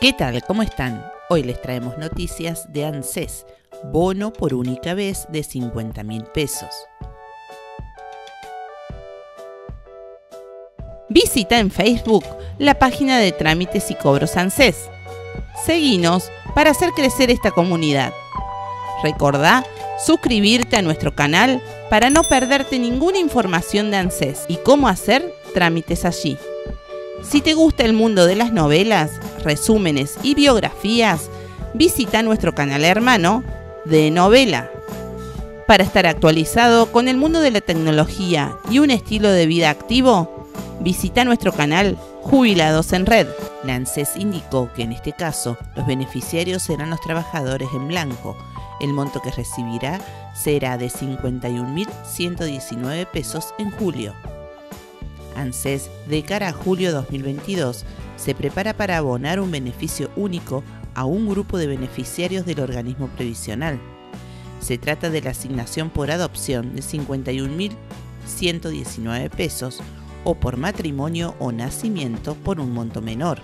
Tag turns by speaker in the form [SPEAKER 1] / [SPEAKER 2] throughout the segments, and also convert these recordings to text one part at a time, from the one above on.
[SPEAKER 1] ¿Qué tal? ¿Cómo están? Hoy les traemos noticias de ANSES, bono por única vez de 50 mil pesos. Visita en Facebook la página de trámites y cobros ANSES. Seguinos para hacer crecer esta comunidad. Recordá suscribirte a nuestro canal para no perderte ninguna información de ANSES y cómo hacer trámites allí. Si te gusta el mundo de las novelas, resúmenes y biografías, visita nuestro canal hermano de novela. Para estar actualizado con el mundo de la tecnología y un estilo de vida activo, visita nuestro canal Jubilados en Red. Nances indicó que en este caso los beneficiarios serán los trabajadores en blanco. El monto que recibirá será de 51.119 pesos en julio. ANSES, de cara a julio 2022, se prepara para abonar un beneficio único a un grupo de beneficiarios del organismo previsional. Se trata de la asignación por adopción de 51.119 pesos o por matrimonio o nacimiento por un monto menor,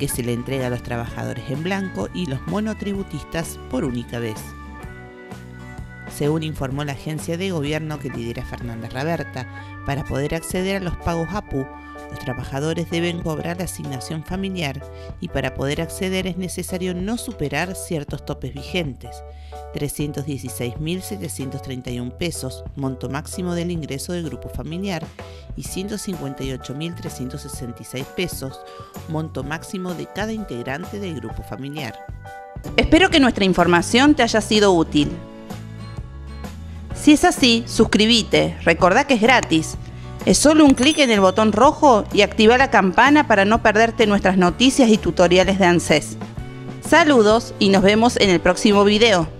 [SPEAKER 1] que se le entrega a los trabajadores en blanco y los monotributistas por única vez. Según informó la agencia de gobierno que lidera Fernanda Raberta, para poder acceder a los pagos APU, los trabajadores deben cobrar la asignación familiar y para poder acceder es necesario no superar ciertos topes vigentes. 316.731 pesos, monto máximo del ingreso del grupo familiar, y 158.366 pesos, monto máximo de cada integrante del grupo familiar.
[SPEAKER 2] Espero que nuestra información te haya sido útil. Si es así, suscríbete, recordá que es gratis. Es solo un clic en el botón rojo y activa la campana para no perderte nuestras noticias y tutoriales de ANSES. Saludos y nos vemos en el próximo video.